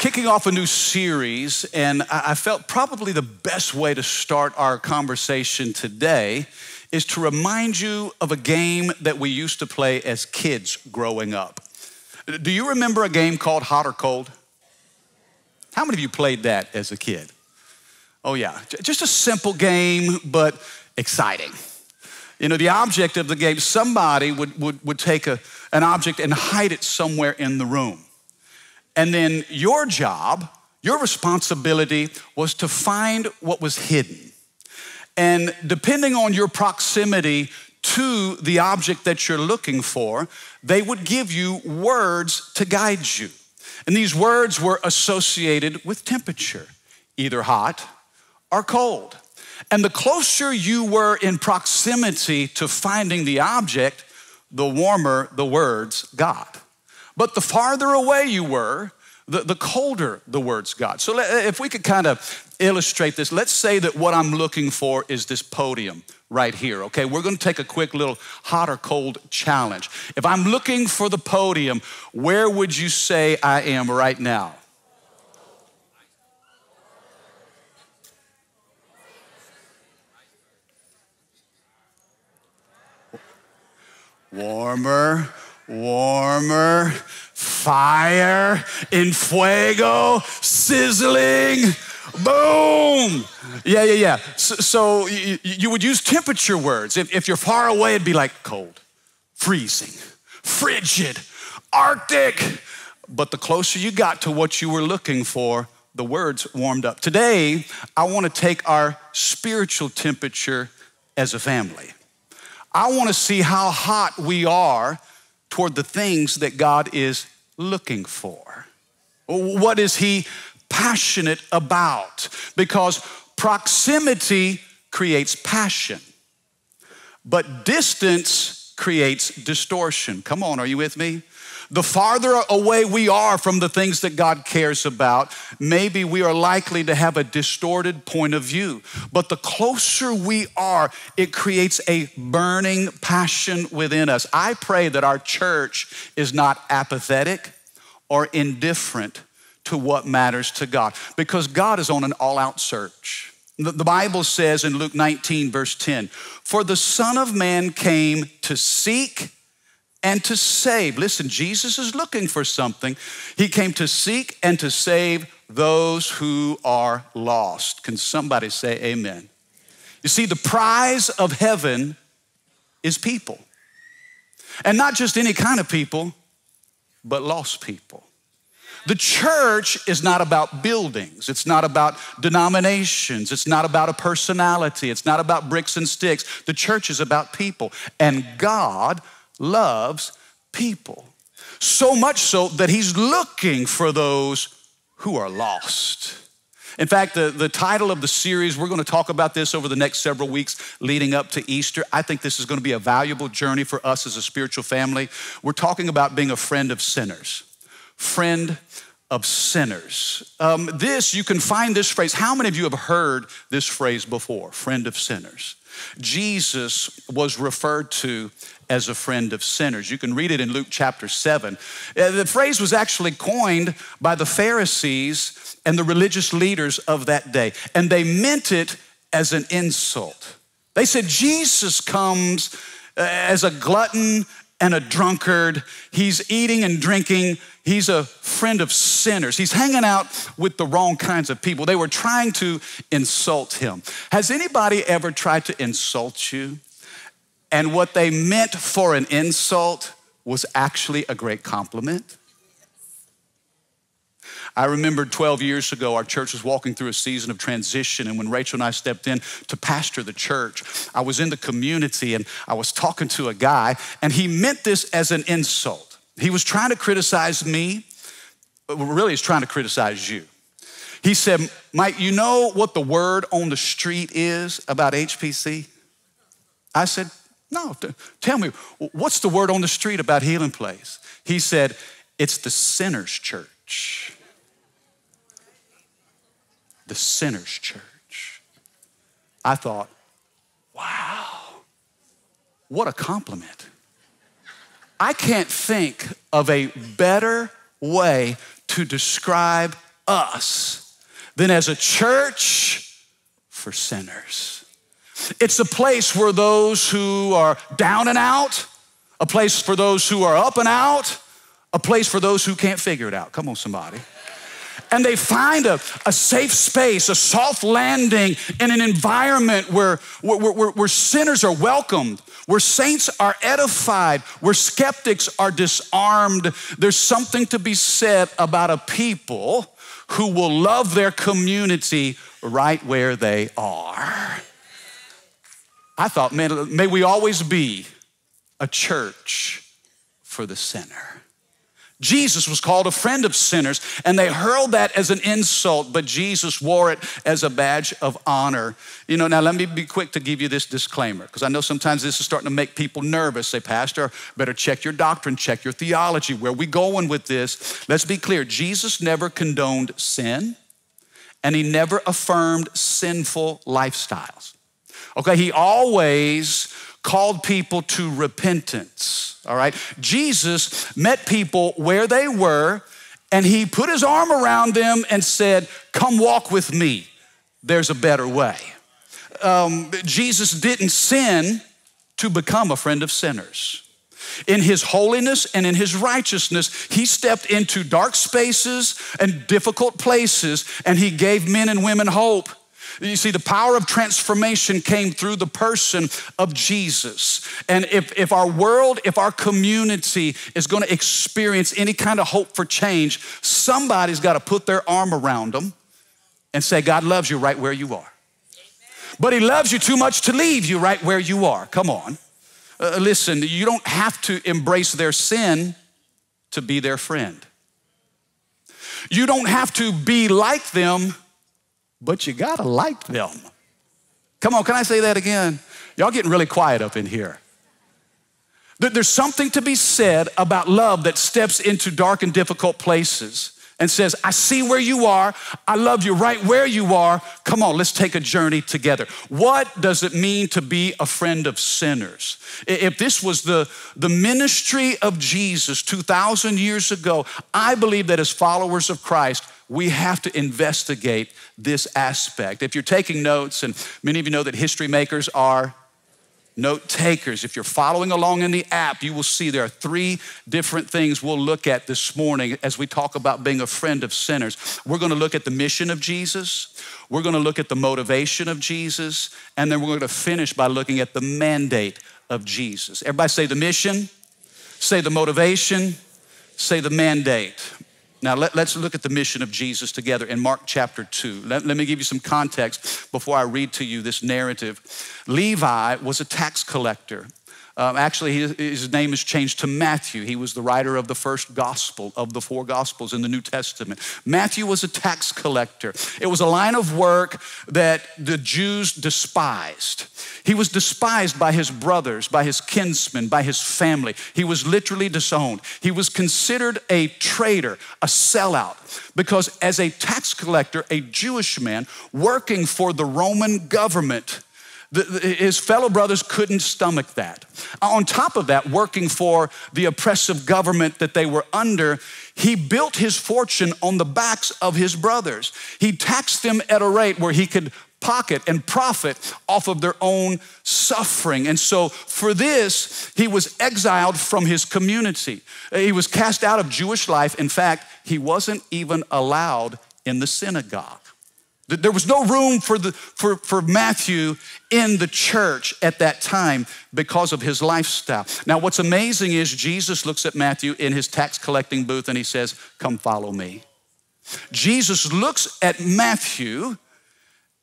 kicking off a new series, and I felt probably the best way to start our conversation today is to remind you of a game that we used to play as kids growing up. Do you remember a game called Hot or Cold? How many of you played that as a kid? Oh, yeah, just a simple game, but exciting. You know, the object of the game, somebody would, would, would take a, an object and hide it somewhere in the room. And then your job, your responsibility was to find what was hidden. And depending on your proximity to the object that you're looking for, they would give you words to guide you. And these words were associated with temperature, either hot or cold. And the closer you were in proximity to finding the object, the warmer the words got. But the farther away you were, the, the colder the words got. So if we could kind of illustrate this, let's say that what I'm looking for is this podium right here, okay? We're gonna take a quick little hot or cold challenge. If I'm looking for the podium, where would you say I am right now? Warmer, warmer, fire, in fuego, sizzling, boom. Yeah, yeah, yeah. So, so you, you, would use temperature words. If, if you're far away, it'd be like cold, freezing, frigid, arctic. But the closer you got to what you were looking for, the words warmed up. Today, I want to take our spiritual temperature as a family. I want to see how hot we are toward the things that God is looking for. What is He passionate about? Because proximity creates passion, but distance creates distortion. Come on, are you with me? The farther away we are from the things that God cares about, maybe we are likely to have a distorted point of view. But the closer we are, it creates a burning passion within us. I pray that our church is not apathetic or indifferent to what matters to God because God is on an all out search. The Bible says in Luke 19, verse 10, For the Son of Man came to seek and to save. Listen, Jesus is looking for something. He came to seek and to save those who are lost. Can somebody say amen? You see, the prize of heaven is people. And not just any kind of people, but lost people. The church is not about buildings. It's not about denominations. It's not about a personality. It's not about bricks and sticks. The church is about people. And God loves people. So much so that he's looking for those who are lost. In fact, the, the title of the series, we're going to talk about this over the next several weeks leading up to Easter. I think this is going to be a valuable journey for us as a spiritual family. We're talking about being a friend of sinners. Friend of sinners. Um, this, you can find this phrase. How many of you have heard this phrase before? Friend of sinners. Jesus was referred to as a friend of sinners. You can read it in Luke chapter 7. Uh, the phrase was actually coined by the Pharisees and the religious leaders of that day, and they meant it as an insult. They said, Jesus comes uh, as a glutton and a drunkard. He's eating and drinking. He's a friend of sinners. He's hanging out with the wrong kinds of people. They were trying to insult him. Has anybody ever tried to insult you? And what they meant for an insult was actually a great compliment. I remember 12 years ago, our church was walking through a season of transition. And when Rachel and I stepped in to pastor the church, I was in the community and I was talking to a guy, and he meant this as an insult. He was trying to criticize me, but really, he's trying to criticize you. He said, Mike, you know what the word on the street is about HPC? I said, no, tell me, what's the word on the street about Healing Place? He said, it's the sinner's church. The sinner's church. I thought, wow, what a compliment. I can't think of a better way to describe us than as a church for sinners. It's a place where those who are down and out, a place for those who are up and out, a place for those who can't figure it out. Come on, somebody and they find a, a safe space, a soft landing in an environment where, where, where, where sinners are welcomed, where saints are edified, where skeptics are disarmed. There's something to be said about a people who will love their community right where they are. I thought, man, may we always be a church for the sinner. Jesus was called a friend of sinners, and they hurled that as an insult, but Jesus wore it as a badge of honor. You know, now let me be quick to give you this disclaimer, because I know sometimes this is starting to make people nervous. Say, Pastor, better check your doctrine, check your theology. Where we going with this? Let's be clear Jesus never condoned sin, and he never affirmed sinful lifestyles. Okay, he always called people to repentance, all right? Jesus met people where they were and he put his arm around them and said, Come walk with me. There's a better way. Um, Jesus didn't sin to become a friend of sinners. In his holiness and in his righteousness, he stepped into dark spaces and difficult places and he gave men and women hope. You see, the power of transformation came through the person of Jesus. And if, if our world, if our community is going to experience any kind of hope for change, somebody's got to put their arm around them and say, God loves you right where you are. But He loves you too much to leave you right where you are. Come on. Uh, listen, you don't have to embrace their sin to be their friend. You don't have to be like them but you gotta like them. Come on, can I say that again? Y'all getting really quiet up in here. There's something to be said about love that steps into dark and difficult places and says, I see where you are. I love you right where you are. Come on, let's take a journey together. What does it mean to be a friend of sinners? If this was the, the ministry of Jesus 2,000 years ago, I believe that as followers of Christ, we have to investigate this aspect. If you're taking notes, and many of you know that history makers are note takers. If you're following along in the app, you will see there are three different things we'll look at this morning as we talk about being a friend of sinners. We're going to look at the mission of Jesus, we're going to look at the motivation of Jesus, and then we're going to finish by looking at the mandate of Jesus. Everybody say the mission, say the motivation, say the mandate. Now, let, us look at the mission of Jesus together in Mark chapter 2. Let, let me give you some context before I read to you this narrative. Levi was a tax collector. Um, actually, his, his, name is changed to Matthew. He was the writer of the first gospel of the four gospels in the New Testament. Matthew was a tax collector. It was a line of work that the Jews despised. He was despised by his brothers, by his kinsmen, by his family. He was literally disowned. He was considered a traitor, a sellout, because as a tax collector, a Jewish man working for the Roman government, the, the, his fellow brothers couldn't stomach that. On top of that, working for the oppressive government that they were under, he built his fortune on the backs of his brothers. He taxed them at a rate where he could pocket and profit off of their own suffering. And so, for this, he was exiled from his community. He was cast out of Jewish life. In fact, he wasn't even allowed in the synagogue. There was no room for, the, for, for Matthew in the church at that time because of his lifestyle. Now, what's amazing is Jesus looks at Matthew in his tax collecting booth and he says, Come follow me. Jesus looks at Matthew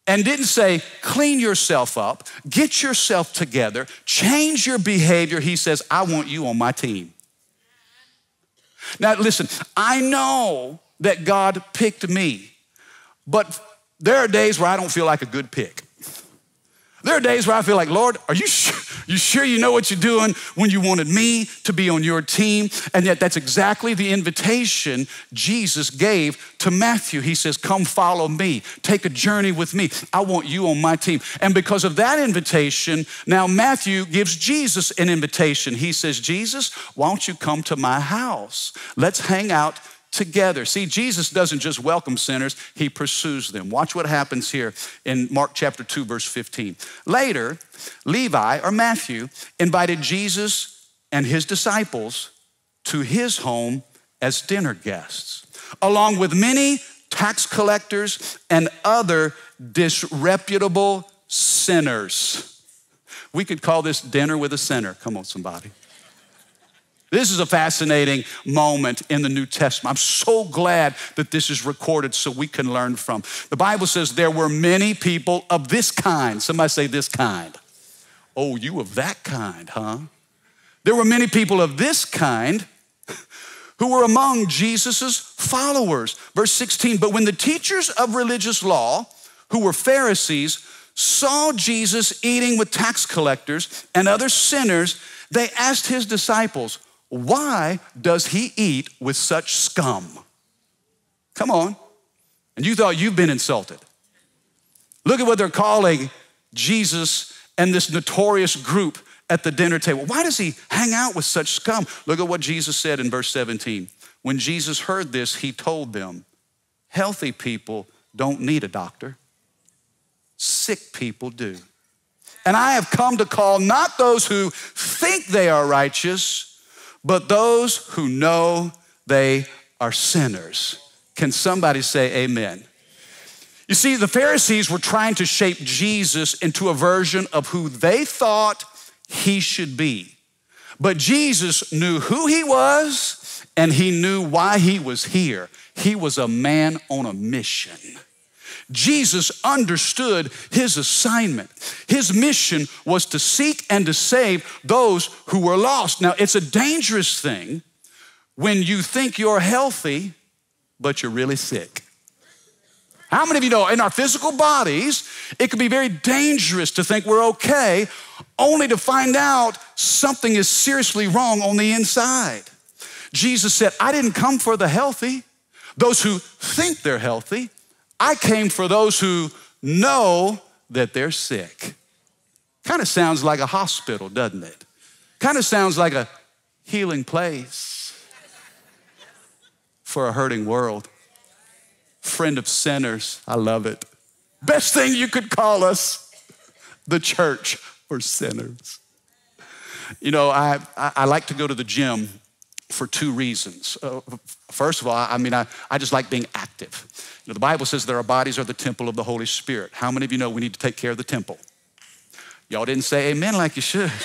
and didn't say, clean yourself up, get yourself together, change your behavior. He says, I want you on my team. Now, listen, I know that God picked me, but there are days where I don't feel like a good pick. There are days where I feel like, Lord, are you sure, you sure you know what you're doing when you wanted me to be on your team? And yet, that's exactly the invitation Jesus gave to Matthew. He says, Come follow me, take a journey with me. I want you on my team. And because of that invitation, now Matthew gives Jesus an invitation. He says, Jesus, why don't you come to my house? Let's hang out together. See, Jesus doesn't just welcome sinners, he pursues them. Watch what happens here in Mark chapter 2, verse 15. Later, Levi or Matthew invited Jesus and his disciples to his home as dinner guests, along with many tax collectors and other disreputable sinners. We could call this dinner with a sinner. Come on, somebody. This is a fascinating moment in the New Testament. I'm so glad that this is recorded so we can learn from. The Bible says there were many people of this kind. Somebody say this kind. Oh, you of that kind, huh? There were many people of this kind who were among Jesus's followers. Verse 16, but when the teachers of religious law, who were Pharisees, saw Jesus eating with tax collectors and other sinners, they asked his disciples, why does he eat with such scum? Come on. And you thought you've been insulted. Look at what they're calling Jesus and this notorious group at the dinner table. Why does he hang out with such scum? Look at what Jesus said in verse 17. When Jesus heard this, he told them, Healthy people don't need a doctor, sick people do. And I have come to call not those who think they are righteous but those who know they are sinners. Can somebody say amen? You see, the Pharisees were trying to shape Jesus into a version of who they thought he should be. But Jesus knew who he was and he knew why he was here. He was a man on a mission. Jesus understood his assignment. His mission was to seek and to save those who were lost. Now, it's a dangerous thing when you think you're healthy, but you're really sick. How many of you know in our physical bodies, it can be very dangerous to think we're okay, only to find out something is seriously wrong on the inside? Jesus said, I didn't come for the healthy, those who think they're healthy. I came for those who know that they're sick. Kind of sounds like a hospital, doesn't it? Kind of sounds like a healing place for a hurting world. Friend of sinners, I love it. Best thing you could call us the church for sinners. You know, I, I, I like to go to the gym for two reasons. Uh, first of all, I mean, I, I just like being active. You know, the Bible says that our bodies are the temple of the Holy Spirit. How many of you know we need to take care of the temple? Y'all didn't say amen like you should.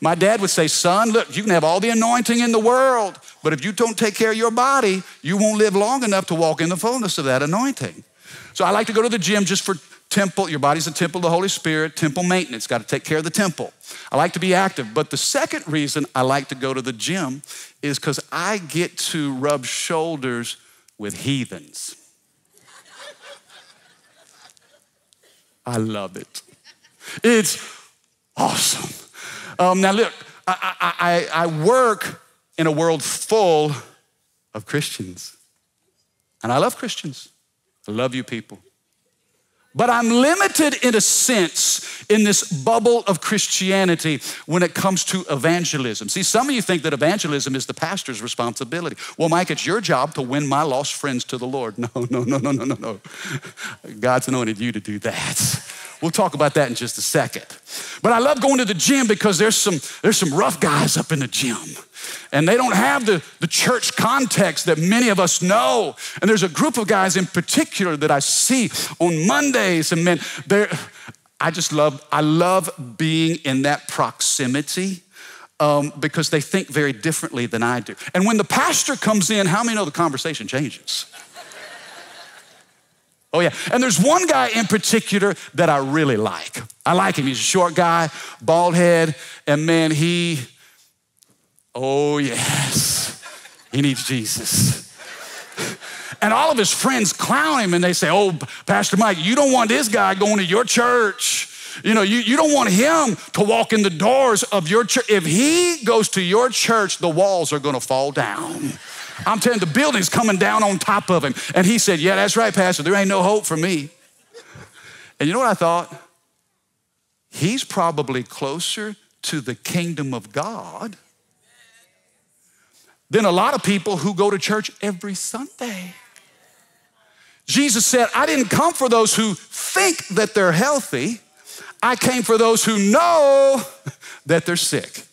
My dad would say, Son, look, you can have all the anointing in the world, but if you don't take care of your body, you won't live long enough to walk in the fullness of that anointing. So I like to go to the gym just for temple. Your body's a temple of the Holy Spirit, temple maintenance, got to take care of the temple. I like to be active, but the second reason I like to go to the gym is because I get to rub shoulders with heathens. I love it. It's awesome. Um, now, look, I, I, I work in a world full of Christians, and I love Christians. I love you people. But I'm limited in a sense in this bubble of Christianity when it comes to evangelism. See, some of you think that evangelism is the pastor's responsibility. Well, Mike, it's your job to win my lost friends to the Lord. No, no, no, no, no, no, no. God's anointed you to do that. We'll talk about that in just a second. But I love going to the gym because there's some, there's some rough guys up in the gym and they don't have the, the church context that many of us know. And there's a group of guys in particular that I see on Mondays, and man, I just love, I love being in that proximity. Um, because they think very differently than I do. And when the pastor comes in, how many know the conversation changes? Oh, yeah. And there's one guy in particular that I really like. I like him. He's a short guy, bald head, and man, he, Oh, yes, he needs Jesus. And all of his friends clown him and they say, Oh, Pastor Mike, you don't want this guy going to your church. You know, you, you don't want him to walk in the doors of your church. If he goes to your church, the walls are going to fall down. I'm telling you, the building's coming down on top of him. And he said, Yeah, that's right, Pastor. There ain't no hope for me. And you know what I thought? He's probably closer to the kingdom of God than a lot of people who go to church every Sunday. Jesus said, I didn't come for those who think that they're healthy. I came for those who know that they're sick.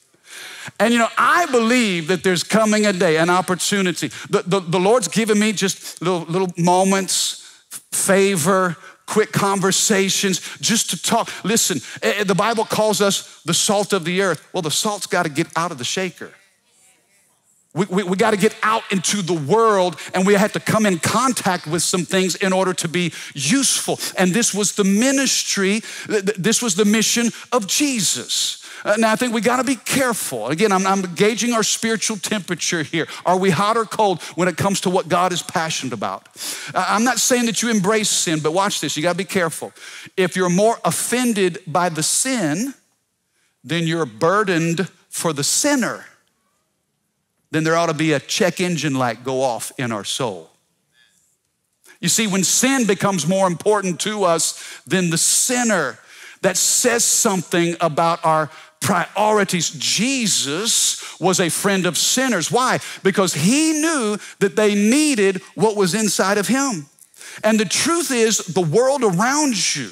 And you know, I believe that there's coming a day, an opportunity. The, the, the Lord's given me just little, little moments, favor, quick conversations, just to talk. Listen, eh, eh, the Bible calls us the salt of the earth. Well, the salt's got to get out of the shaker. We, we, we got to get out into the world and we have to come in contact with some things in order to be useful. And this was the ministry, this was the mission of Jesus. Uh, now, I think we got to be careful. Again, I'm, I'm gauging our spiritual temperature here. Are we hot or cold when it comes to what God is passionate about? Uh, I'm not saying that you embrace sin, but watch this. You got to be careful. If you're more offended by the sin, then you're burdened for the sinner then there ought to be a check engine light go off in our soul. You see, when sin becomes more important to us than the sinner, that says something about our priorities. Jesus was a friend of sinners. Why? Because he knew that they needed what was inside of him. And the truth is, the world around you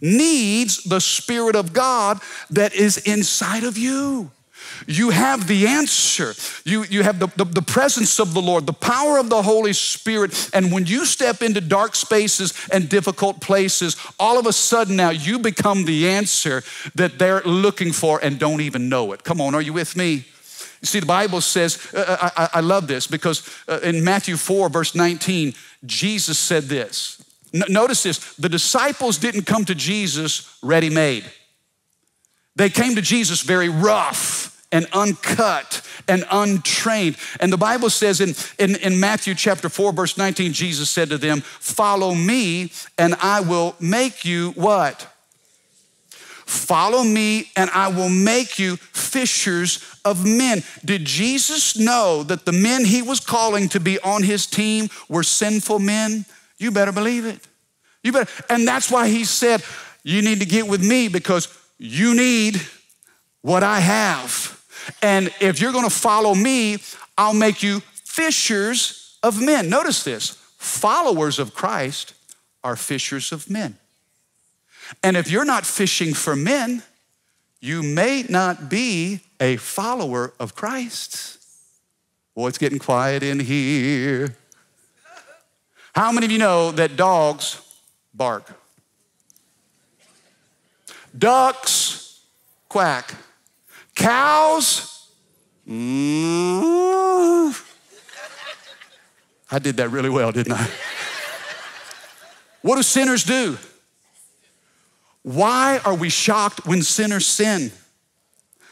needs the Spirit of God that is inside of you. You have the answer. You, you have the, the, the, presence of the Lord, the power of the Holy Spirit. And when you step into dark spaces and difficult places, all of a sudden now you become the answer that they're looking for and don't even know it. Come on, are you with me? You see, the Bible says, uh, uh I, I, love this because uh, in Matthew 4, verse 19, Jesus said this. N- notice this the disciples didn't come to Jesus ready made, they came to Jesus very rough and uncut and untrained. And the Bible says in, in, in, Matthew chapter 4, verse 19, Jesus said to them, Follow me, and I will make you what? Follow me, and I will make you fishers of men. Did Jesus know that the men he was calling to be on his team were sinful men? You better believe it. You better, and that's why he said, You need to get with me because you need what I have. And if you're gonna follow me, I'll make you fishers of men. Notice this followers of Christ are fishers of men. And if you're not fishing for men, you may not be a follower of Christ. Boy, it's getting quiet in here. How many of you know that dogs bark? Ducks quack. Cows, I did that really well, didn't I? What do sinners do? Why are we shocked when sinners sin?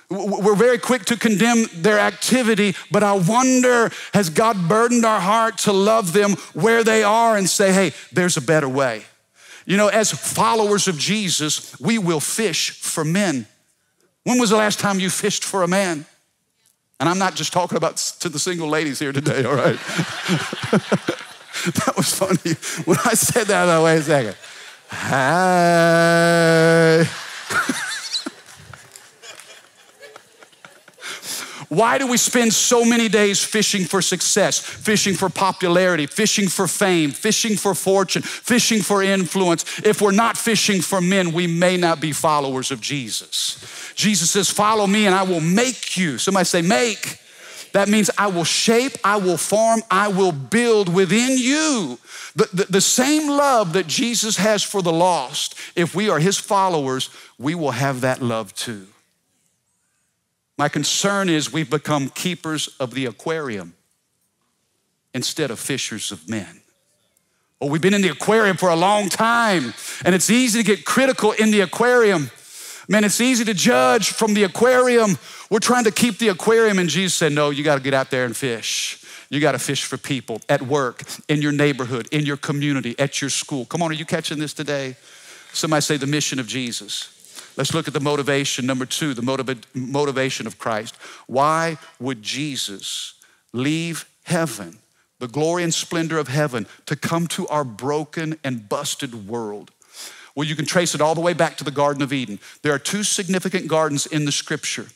We're very quick to condemn their activity, but I wonder has God burdened our heart to love them where they are and say, hey, there's a better way? You know, as followers of Jesus, we will fish for men. When was the last time you fished for a man? And I'm not just talking about to the single ladies here today, all right? that was funny. When I said that, I thought, wait a second. Hi. Why do we spend so many days fishing for success, fishing for popularity, fishing for fame, fishing for fortune, fishing for influence? If we're not fishing for men, we may not be followers of Jesus. Jesus says, Follow me and I will make you. Somebody say, Make. That means I will shape, I will form, I will build within you. The, the, the, same love that Jesus has for the lost, if we are his followers, we will have that love too. My concern is we've become keepers of the aquarium instead of fishers of men. Oh, we've been in the aquarium for a long time, and it's easy to get critical in the aquarium. Man, it's easy to judge from the aquarium. We're trying to keep the aquarium, and Jesus said, No, you got to get out there and fish. You got to fish for people at work, in your neighborhood, in your community, at your school. Come on, are you catching this today? Somebody say the mission of Jesus. Let's look at the motivation. Number two, the motiva- motivation of Christ. Why would Jesus leave heaven, the glory and splendor of heaven, to come to our broken and busted world? Well, you can trace it all the way back to the Garden of Eden. There are two significant gardens in the scripture.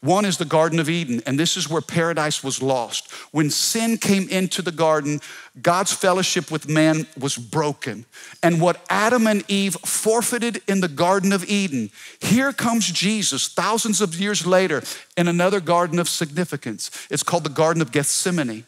One is the Garden of Eden, and this is where paradise was lost. When sin came into the garden, God's fellowship with man was broken. And what Adam and Eve forfeited in the Garden of Eden, here comes Jesus thousands of years later in another garden of significance. It's called the Garden of Gethsemane.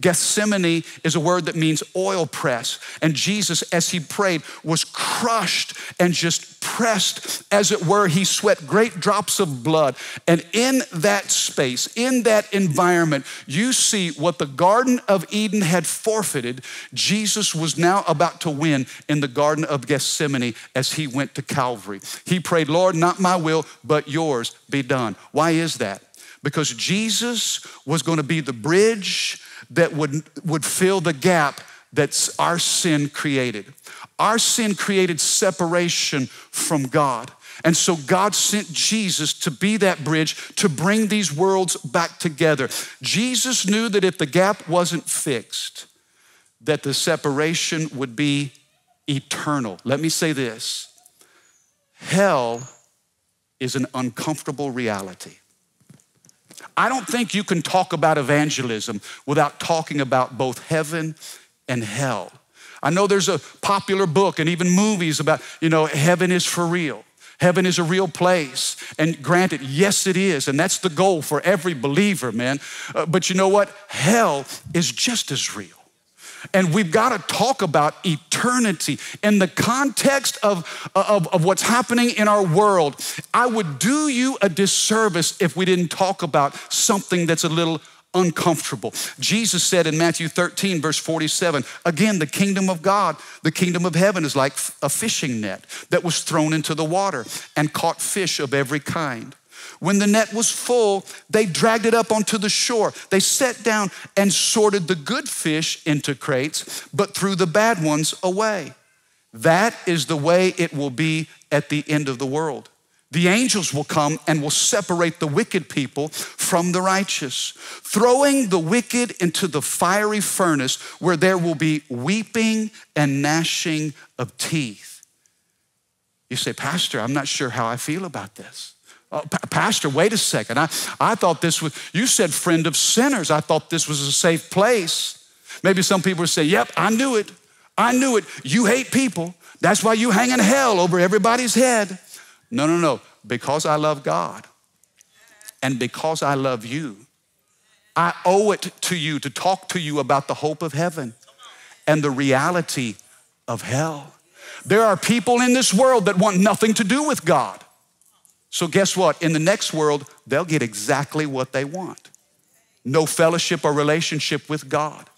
Gethsemane is a word that means oil press. And Jesus, as he prayed, was crushed and just pressed, as it were. He sweat great drops of blood. And in that space, in that environment, you see what the Garden of Eden had forfeited, Jesus was now about to win in the Garden of Gethsemane as he went to Calvary. He prayed, Lord, not my will, but yours be done. Why is that? Because Jesus was going to be the bridge that would, would fill the gap that our sin created. Our sin created separation from God. And so God sent Jesus to be that bridge to bring these worlds back together. Jesus knew that if the gap wasn't fixed, that the separation would be eternal. Let me say this hell is an uncomfortable reality. I don't think you can talk about evangelism without talking about both heaven and hell. I know there's a popular book and even movies about, you know, heaven is for real. Heaven is a real place. And granted, yes, it is. And that's the goal for every believer, man. Uh, but you know what? Hell is just as real. And we've got to talk about eternity in the context of, of, of, what's happening in our world. I would do you a disservice if we didn't talk about something that's a little uncomfortable. Jesus said in Matthew 13, verse 47, again, the kingdom of God, the kingdom of heaven is like a fishing net that was thrown into the water and caught fish of every kind. When the net was full, they dragged it up onto the shore. They sat down and sorted the good fish into crates, but threw the bad ones away. That is the way it will be at the end of the world. The angels will come and will separate the wicked people from the righteous, throwing the wicked into the fiery furnace where there will be weeping and gnashing of teeth. You say, Pastor, I'm not sure how I feel about this. Oh, Pastor, wait a second. I, I thought this was, you said friend of sinners. I thought this was a safe place. Maybe some people would say, Yep, I knew it. I knew it. You hate people. That's why you hang in hell over everybody's head. No, no, no. Because I love God and because I love you, I owe it to you to talk to you about the hope of heaven and the reality of hell. There are people in this world that want nothing to do with God. So, guess what? In the next world, they'll get exactly what they want no fellowship or relationship with God.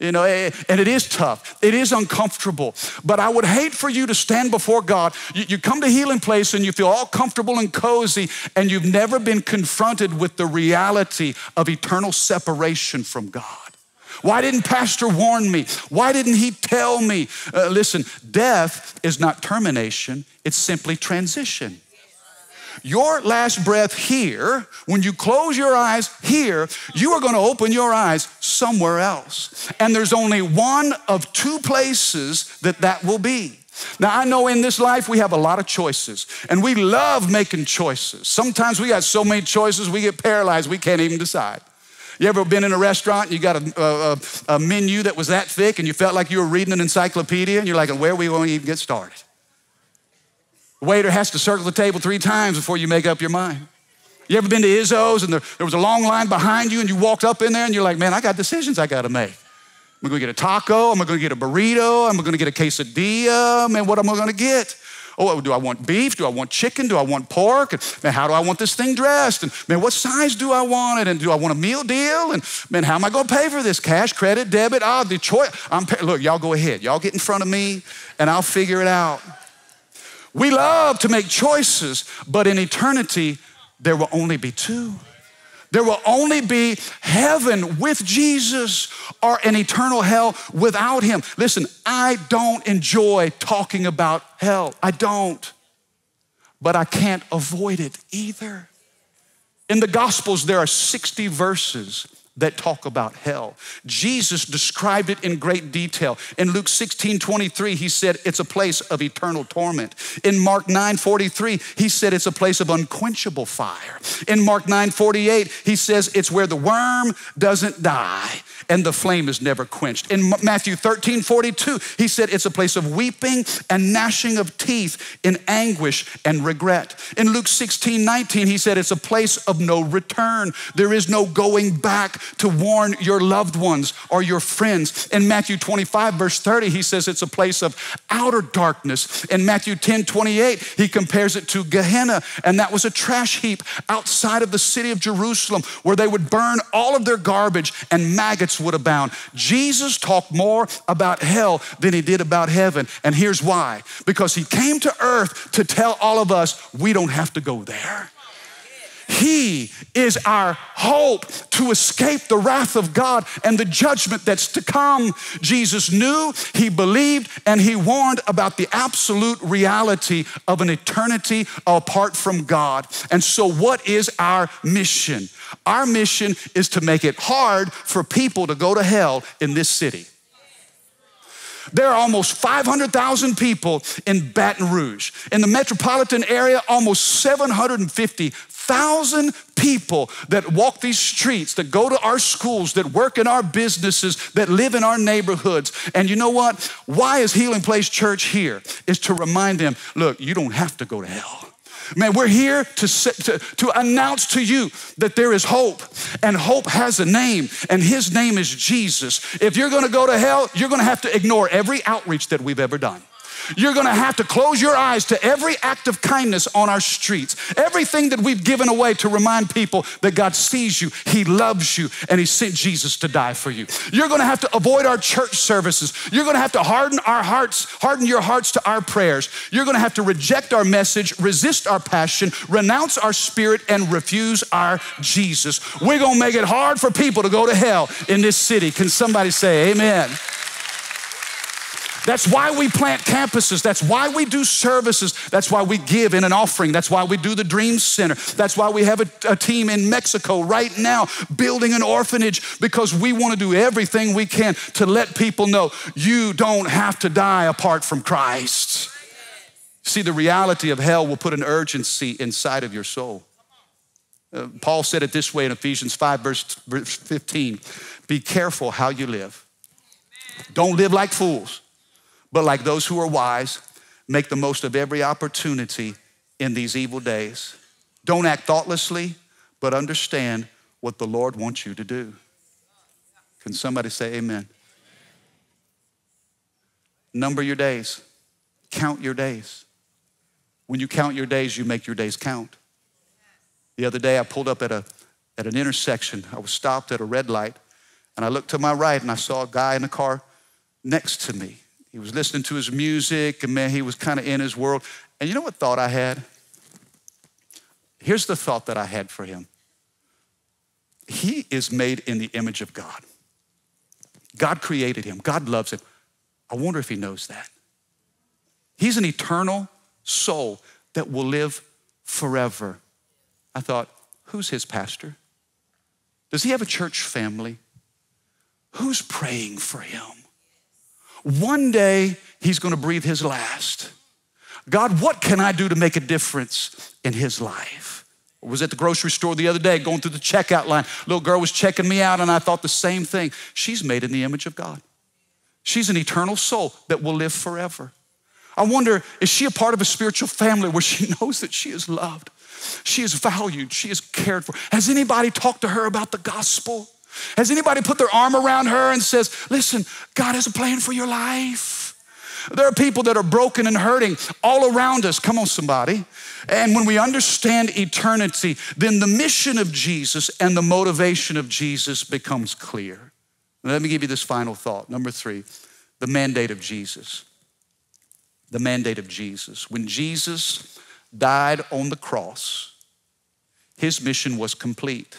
You know, eh, and it is tough. It is uncomfortable. But I would hate for you to stand before God. You, you, come to Healing Place and you feel all comfortable and cozy, and you've never been confronted with the reality of eternal separation from God. Why didn't Pastor warn me? Why didn't he tell me? Uh, listen, death is not termination, it's simply transition. Your last breath here, when you close your eyes here, you are going to open your eyes somewhere else. And there's only one of two places that that will be. Now, I know in this life we have a lot of choices and we love making choices. Sometimes we got so many choices we get paralyzed, we can't even decide. You ever been in a restaurant and you got a, a, a menu that was that thick and you felt like you were reading an encyclopedia and you're like, where are we going to even get started? The waiter has to circle the table three times before you make up your mind. You ever been to Izzo's and there, there was a long line behind you and you walked up in there and you're like, man, I got decisions I got to make. Am I to get a taco? Am I to get a burrito? Am I to get a quesadilla? Man, what am I to get? Oh, do I want beef? Do I want chicken? Do I want pork? And man, how do I want this thing dressed? And man, what size do I want it? And do I want a meal deal? And man, how am I to pay for this? Cash, credit, debit? Ah, the choice. I'm look, y'all go ahead. Y'all get in front of me, and I'll figure it out. We love to make choices, but in eternity, there will only be two. There will only be heaven with Jesus or an eternal hell without him. Listen, I don't enjoy talking about hell. I don't. But I can't avoid it either. In the Gospels, there are 60 verses that talk about hell. Jesus described it in great detail. In Luke 16 23, he said it's a place of eternal torment. In Mark 9 43, he said it's a place of unquenchable fire. In Mark 9 48, he says it's where the worm doesn't die and the flame is never quenched. In Matthew 13 42, he said it's a place of weeping and gnashing of teeth in anguish and regret. In Luke 16 19, he said it's a place of no return. There is no going back to warn your loved ones or your friends. In Matthew 25, verse 30, he says it's a place of outer darkness. In Matthew 10, 28, he compares it to Gehenna, and that was a trash heap outside of the city of Jerusalem where they would burn all of their garbage and maggots would abound. Jesus talked more about hell than he did about heaven. And here's why because he came to earth to tell all of us we don't have to go there. He is our hope to escape the wrath of God and the judgment that's to come. Jesus knew, he believed, and he warned about the absolute reality of an eternity apart from God. And so, what is our mission? Our mission is to make it hard for people to go to hell in this city. There are almost 500,000 people in Baton Rouge. In the metropolitan area, almost 750 thousand people that walk these streets, that go to our schools, that work in our businesses, that live in our neighborhoods. And you know what? Why is Healing Place Church here? Is to remind them look, you don't have to go to hell. Man, we're here to, to, to announce to you that there is hope, and hope has a name, and his name is Jesus. If you're gonna go to hell, you're gonna have to ignore every outreach that we've ever done. You're gonna have to close your eyes to every act of kindness on our streets, everything that we've given away to remind people that God sees you, He loves you, and He sent Jesus to die for you. You're gonna have to avoid our church services. You're gonna have to harden our hearts, harden your hearts to our prayers. You're gonna have to reject our message, resist our passion, renounce our spirit, and refuse our Jesus. We're gonna make it hard for people to go to hell in this city. Can somebody say amen? That's why we plant campuses. That's why we do services. That's why we give in an offering. That's why we do the Dream Center. That's why we have a, a team in Mexico right now building an orphanage because we want to do everything we can to let people know you don't have to die apart from Christ. See, the reality of hell will put an urgency inside of your soul. Uh, Paul said it this way in Ephesians 5, verse 15 Be careful how you live. Don't live like fools but like those who are wise, make the most of every opportunity in these evil days. Don't act thoughtlessly, but understand what the Lord wants you to do. Can somebody say amen? Number your days, count your days. When you count your days, you make your days count. The other day, I pulled up at, a, at an intersection. I was stopped at a red light, and I looked to my right and I saw a guy in a car next to me. He was listening to his music, and man, he was kind of in his world. And you know what thought I had? Here's the thought that I had for him He is made in the image of God. God created him, God loves him. I wonder if he knows that. He's an eternal soul that will live forever. I thought, who's his pastor? Does he have a church family? Who's praying for him? One day he's gonna breathe his last. God, what can I do to make a difference in his life? I was at the grocery store the other day going through the checkout line. Little girl was checking me out, and I thought the same thing. She's made in the image of God. She's an eternal soul that will live forever. I wonder, is she a part of a spiritual family where she knows that she is loved? She is valued, she is cared for. Has anybody talked to her about the gospel? Has anybody put their arm around her and says, Listen, God has a plan for your life? There are people that are broken and hurting all around us. Come on, somebody. And when we understand eternity, then the mission of Jesus and the motivation of Jesus becomes clear. Let me give you this final thought. Number three, the mandate of Jesus. The mandate of Jesus. When Jesus died on the cross, his mission was complete.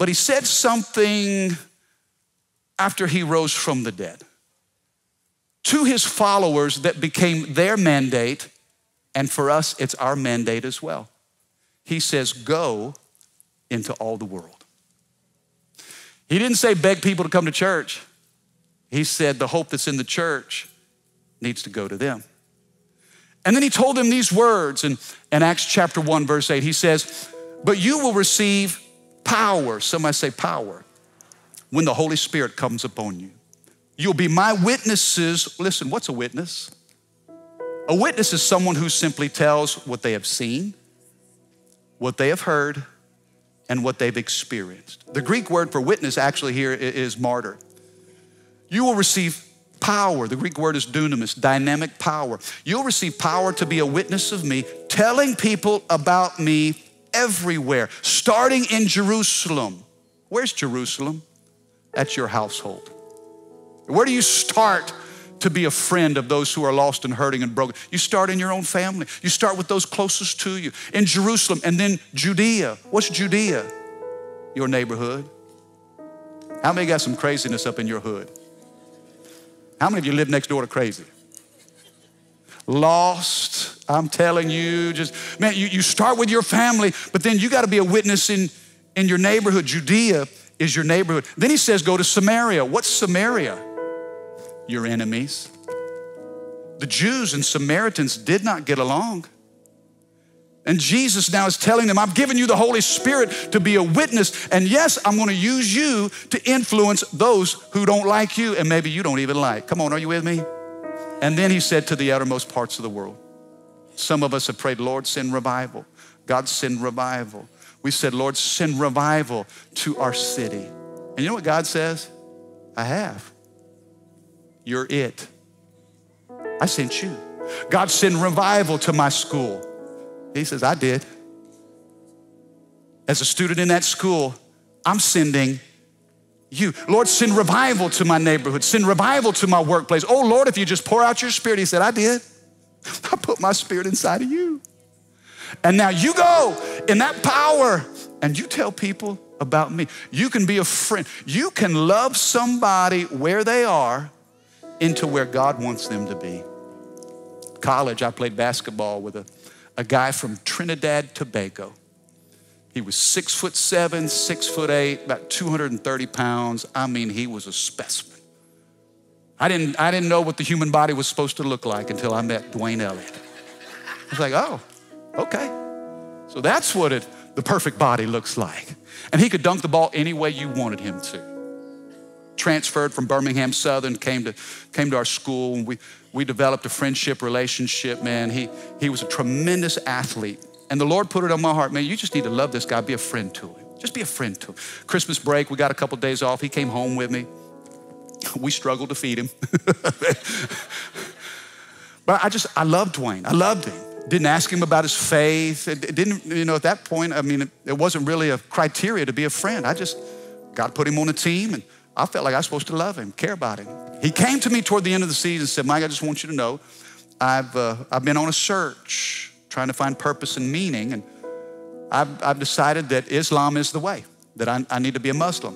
But he said something after he rose from the dead to his followers that became their mandate, and for us, it's our mandate as well. He says, Go into all the world. He didn't say beg people to come to church. He said the hope that's in the church needs to go to them. And then he told them these words in, in Acts chapter 1, verse 8. He says, But you will receive power. Somebody say power. When the Holy Spirit comes upon you. You'll be my witnesses. Listen, what's a witness? A witness is someone who simply tells what they have seen, what they have heard, and what they've experienced. The Greek word for witness actually here is martyr. You will receive power. The Greek word is dunamis, dynamic power. You'll receive power to be a witness of me, telling people about me everywhere, starting in Jerusalem. Where's Jerusalem? That's your household. Where do you start to be a friend of those who are lost and hurting and broken? You start in your own family. You start with those closest to you in Jerusalem and then Judea. What's Judea? Your neighborhood. How many got some craziness up in your hood? How many of you live next door to crazy? Lost, I'm telling you, just, man, you, you start with your family, but then you got to be a witness in, in your neighborhood. Judea is your neighborhood. Then he says, go to Samaria. What's Samaria? Your enemies. The Jews and Samaritans did not get along. And Jesus now is telling them, I've given you the Holy Spirit to be a witness. And yes, I'm going to use you to influence those who don't like you and maybe you don't even like. Come on, are you with me? And then he said to the outermost parts of the world. Some of us have prayed, Lord, send revival. God, send revival. We said, Lord, send revival to our city. And you know what God says? I have. You're it. I sent you. God, send revival to my school. He says, I did. As a student in that school, I'm sending you. Lord, send revival to my neighborhood, send revival to my workplace. Oh, Lord, if you just pour out your spirit, he said, I did. I put my spirit inside of you. And now you go in that power and you tell people about me. You can be a friend. You can love somebody where they are into where God wants them to be. College, I played basketball with a a guy from Trinidad, Tobago. He was six foot seven, six foot eight, about 230 pounds. I mean, he was a specimen. I didn't, I didn't know what the human body was supposed to look like until I met Dwayne Elliott. I was like, oh, okay. So that's what it, the perfect body looks like. And he could dunk the ball any way you wanted him to transferred from Birmingham Southern, came to, came to our school, and we, we developed a friendship relationship, man. He, he was a tremendous athlete. And the Lord put it on my heart, man, you just need to love this guy, be a friend to him. Just be a friend to him. Christmas break, we got a couple days off. He came home with me. We struggled to feed him. but I just, I loved Dwayne. I loved him. Didn't ask him about his faith. It didn't, you know, at that point, I mean, it, wasn't really a criteria to be a friend. I just, God put him on a team and I felt like I was supposed to love him, care about him. He came to me toward the end of the season and said, Mike, I just want you to know I've, uh, I've been on a search trying to find purpose and meaning, and I've, I've decided that Islam is the way, that I, I need to be a Muslim.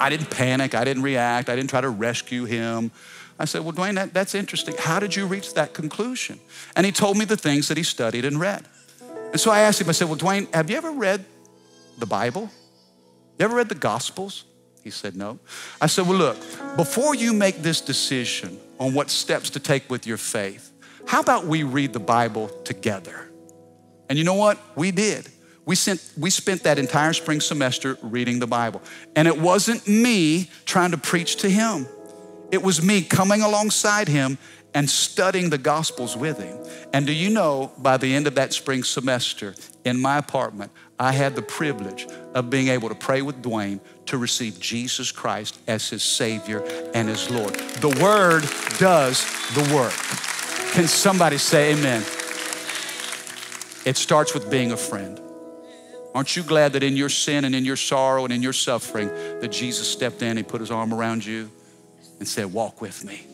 I didn't panic, I didn't react, I didn't try to rescue him. I said, Well, Dwayne, that, that's interesting. How did you reach that conclusion? And he told me the things that he studied and read. And so I asked him, I said, Well, Dwayne, have you ever read the Bible? You ever read the Gospels? He said, No. I said, Well, look, before you make this decision on what steps to take with your faith, how about we read the Bible together? And you know what? We did. We, sent, we spent that entire spring semester reading the Bible. And it wasn't me trying to preach to him, it was me coming alongside him and studying the Gospels with him. And do you know, by the end of that spring semester in my apartment, I had the privilege of being able to pray with Dwayne to receive Jesus Christ as his Savior and his Lord. The Word does the work. Can somebody say amen? It starts with being a friend. Aren't you glad that in your sin and in your sorrow and in your suffering, that Jesus stepped in and put his arm around you and said, Walk with me?